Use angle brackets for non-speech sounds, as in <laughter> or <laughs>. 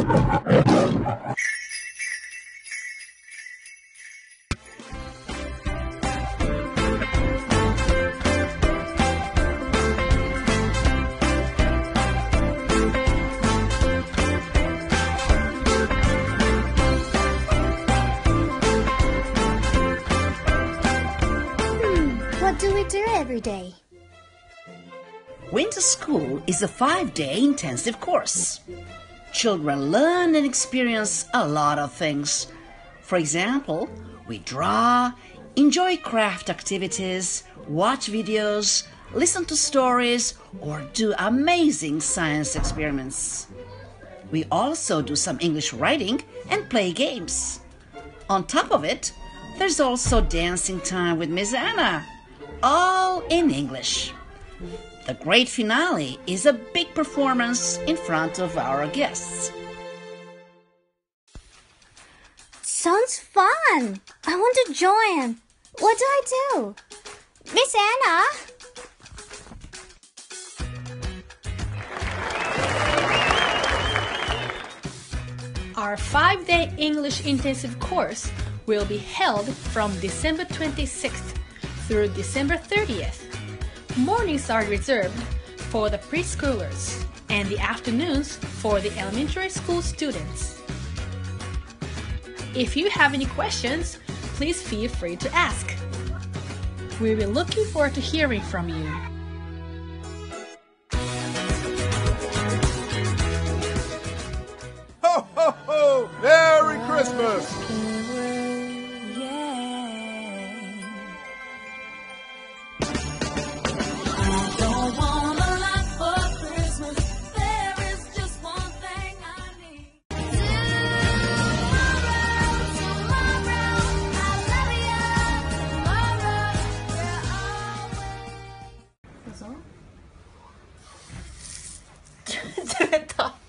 Hmm, do we do every day? Winter school is a five-day intensive course. Children learn and experience a lot of things. For example, we draw, enjoy craft activities, watch videos, listen to stories, or do amazing science experiments. We also do some English writing and play games. On top of it, there's also dancing time with Miss Anna, all in English. The great finale is a big performance in front of our guests. Sounds fun! I want to join. What do I do? Miss Anna? Our five day English intensive course will be held from December 26th through December 30th. Mornings are reserved for the preschoolers and the afternoons for the elementary school students. If you have any questions, please feel free to ask. We'll be looking forward to hearing from you. Ho, ho, ho! Merry Christmas! <laughs> you. Tomorrow,